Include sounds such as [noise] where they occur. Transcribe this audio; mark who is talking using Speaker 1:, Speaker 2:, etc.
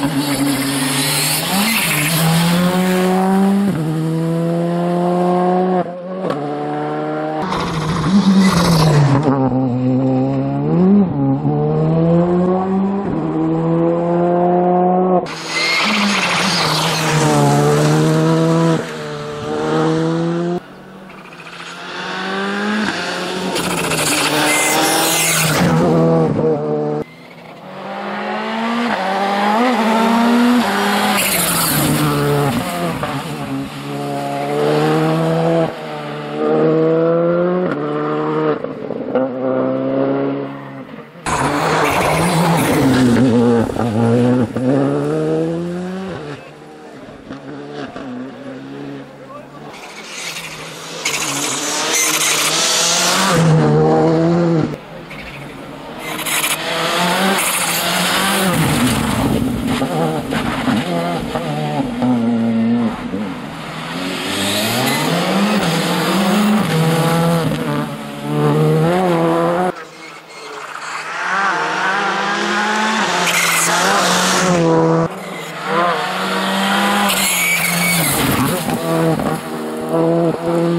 Speaker 1: Mm-hmm. [laughs]
Speaker 2: mm